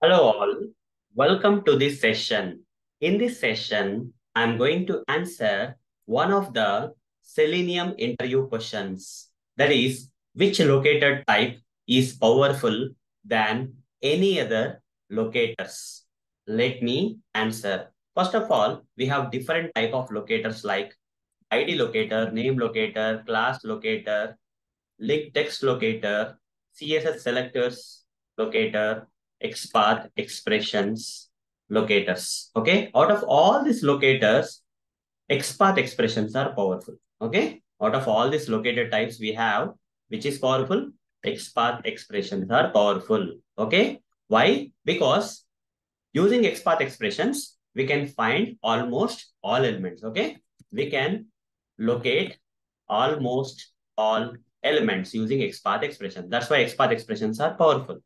Hello all, welcome to this session. In this session, I'm going to answer one of the Selenium interview questions. That is, which locator type is powerful than any other locators? Let me answer. First of all, we have different type of locators like ID locator, name locator, class locator, link text locator, CSS selectors locator, XPath expressions locators. Okay. Out of all these locators, XPath expressions are powerful. Okay. Out of all these locator types we have, which is powerful? XPath expressions are powerful. Okay. Why? Because using XPath expressions, we can find almost all elements. Okay. We can locate almost all elements using XPath expression. That's why XPath expressions are powerful.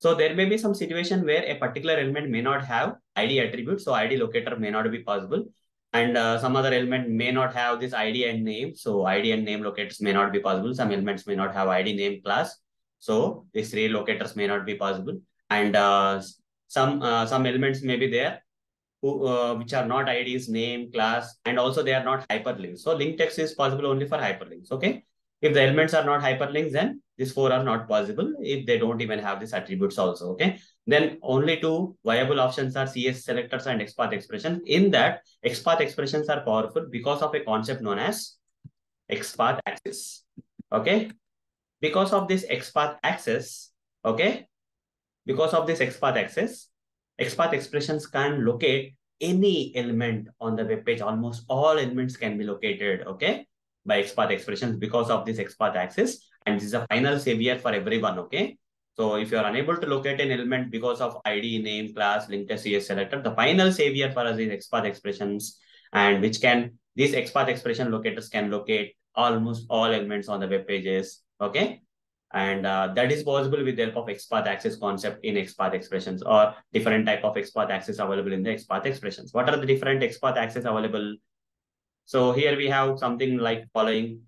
So there may be some situation where a particular element may not have ID attribute. So ID locator may not be possible. And uh, some other element may not have this ID and name. So ID and name locators may not be possible. Some elements may not have ID name class. So these three locators may not be possible. And uh, some uh, some elements may be there who, uh, which are not IDs, name, class, and also they are not hyperlinks. So link text is possible only for hyperlinks. Okay. If the elements are not hyperlinks, then these four are not possible if they don't even have these attributes also. Okay. Then only two viable options are CSS selectors and XPath expressions. In that, XPath expressions are powerful because of a concept known as XPath axes. Okay. Because of this XPath axes, okay, because of this XPath axes, XPath expressions can locate any element on the web page. Almost all elements can be located, okay? By XPath expressions because of this XPath axes. And this is a final savior for everyone, okay? So if you are unable to locate an element because of ID, name, class, linked CSS selector, the final savior for us is XPath expressions and which can, these XPath expression locators can locate almost all elements on the web pages, okay? And uh, that is possible with the help of XPath axes concept in XPath expressions or different type of XPath axes available in the XPath expressions. What are the different XPath axes available? So here we have something like following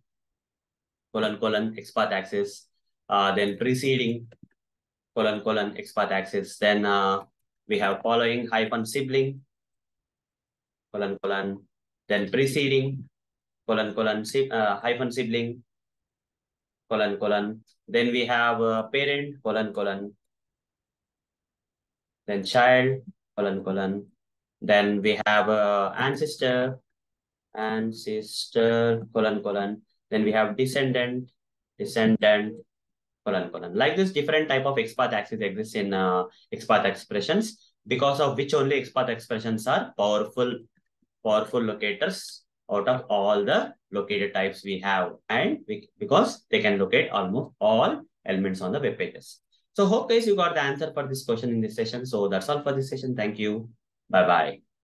colon colon XPath axes, uh, then preceding colon colon XPath axes. Then uh, we have following hyphen sibling colon colon, then preceding colon colon uh, hyphen sibling colon colon. Then we have uh, parent colon colon, then child colon colon. Then we have uh, ancestor ancestor colon colon. Then we have descendant, descendant, colon colon. Like this, different type of XPath axes exists in uh, XPath expressions, because of which only XPath expressions are powerful, powerful locators out of all the locator types we have, and we, because they can locate almost all elements on the web pages. So hope guys you got the answer for this question in this session. So that's all for this session. Thank you. Bye bye.